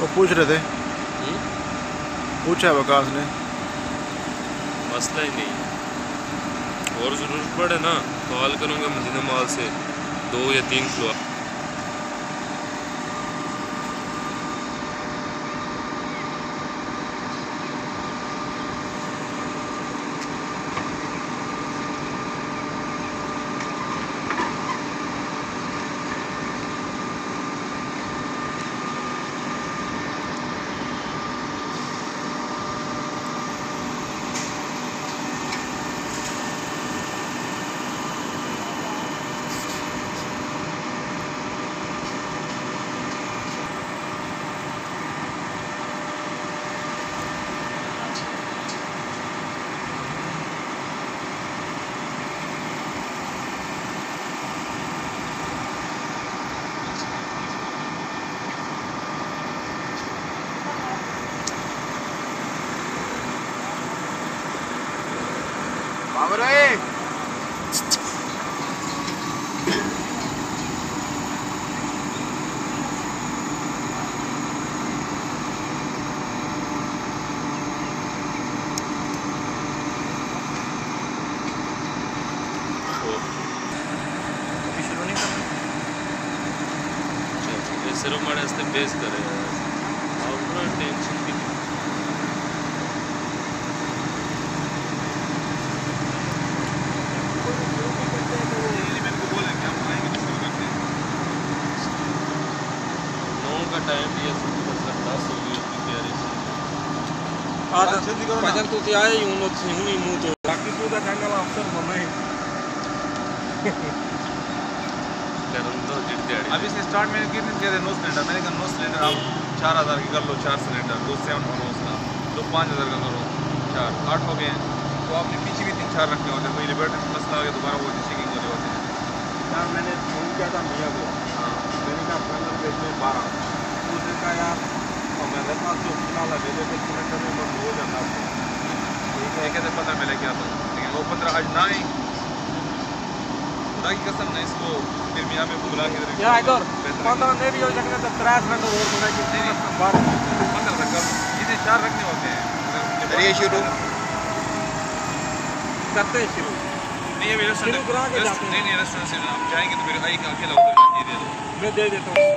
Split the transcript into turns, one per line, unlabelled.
वो पूछ रहे थे।
हुँ?
पूछा वकास ने।
मसला ही नहीं। और ज़रूरत पड़े ना। कॉल करूँगा मदीना माल से। दो या तीन सिर्फ़ माड़े आस्ते बेस करे और ना टेंशन भी नहीं नौ का टाइम भी है दस हो गई उसकी तैयारी से
स्टार्ट में कितने दे रहे नो सिलेंडर मैंने कहा नो सिलेंडर आप चार हज़ार की कर लो चार सिलेंडर दो सेवन करो उसका तो पाँच हज़ार का करो चार आठ हो गए हैं तो आपने पीछे भी तीन चार रखे होते हैं तो लिबर्टी मसला आ गया दोबारा वो चेकिंग होते हैं
यार मैंने फ़ोन किया था मियाँ को
हाँ
मैंने कहा पंद्रह में बारह तो यार और मैंने कहा जो लगे थे सिलेंडर में बंद हो जाता
ठीक है कैसे पंद्रह में लेके आता हूँ लेकिन वो पंद्रह आज ना आई खुदा की कसम ना इसको फिर मियाँ में बुला के है।
पंद्रह नहीं भी हो सकता तो त्रै सिलेंडर और बना के बारह
पंद्रह तक कर इसे चार रखने होते हैं।
करिए शुरू।
करते हैं। शुरू।
नहीं अभी रेस्टोरेंट
हैं।
नहीं नहीं रेस्टोरेंट से आप जाएँगे तो फिर आई का अकेला उधर दे दो।
मैं दे देता हूँ।